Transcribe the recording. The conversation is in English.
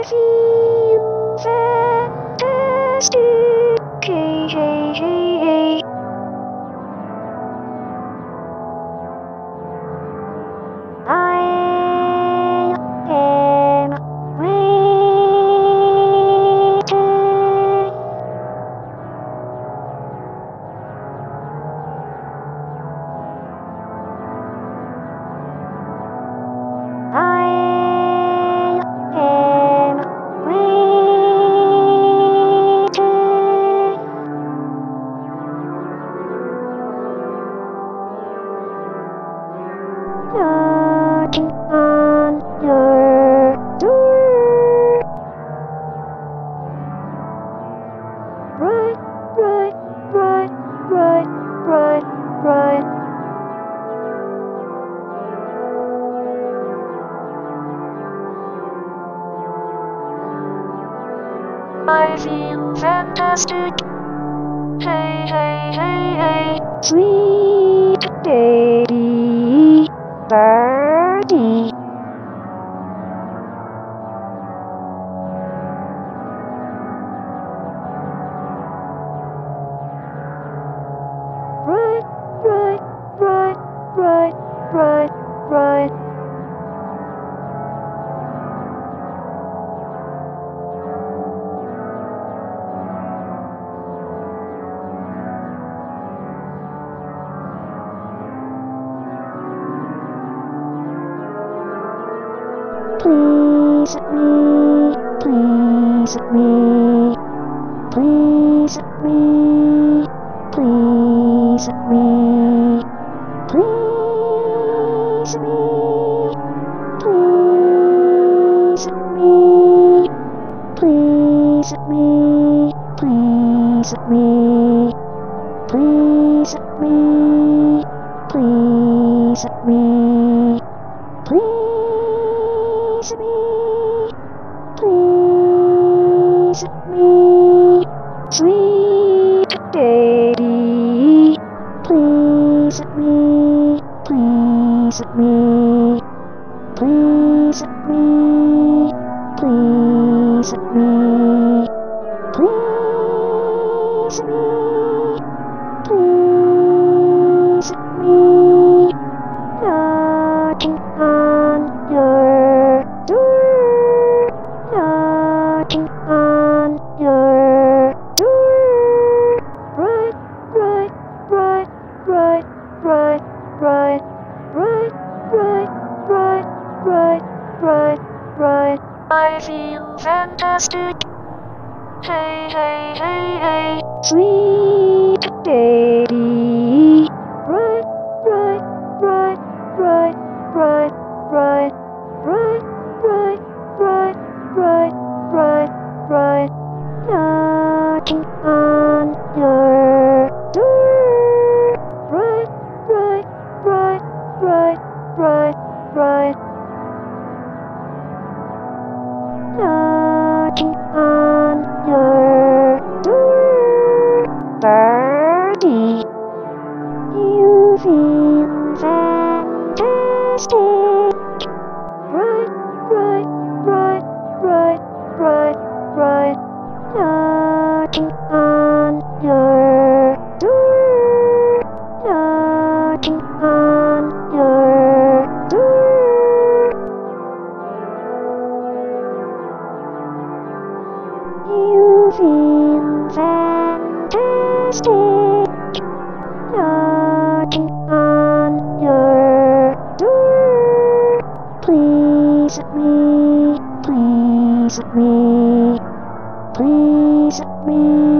machine. On your door. Right, right, right, right, right, right. I feel fantastic. Hey, hey, hey, hey, sweet right, right. Please me, please me, please me, please me, please me, please me, please me, please me, please me, please me. Please me, please me, please me. Knocking on your door. Knocking on your door. Right, right, right, right, right, right, right, right, right, right, right, right. I feel fantastic. Hey, hey, hey, hey, sweet baby. Right, right, right, right, right, right, right, right, right, right, right, right. Knocking on your door. Right, right, right, right, right, right. Oh. You fantastic. Knocking on your door. Please me, please me, please me,